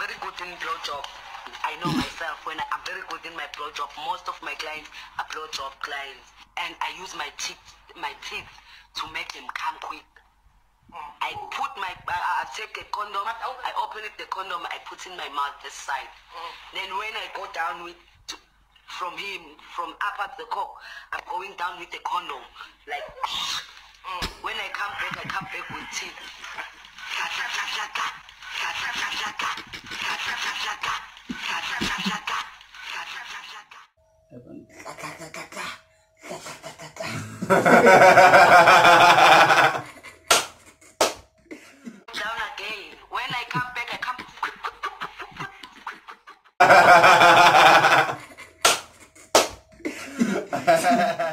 very good in blowjob. I know myself when I, I'm very good in my blowjob. Most of my clients are blowjob clients, and I use my teeth, my teeth, to make them come quick. I put my, I, I take a condom, I open it, the condom, I put in my mouth this side. Then when I go down with, to, from him, from up at the cock, I'm going down with the condom, like. When I come back, I come back with teeth. Ha ha ha ha.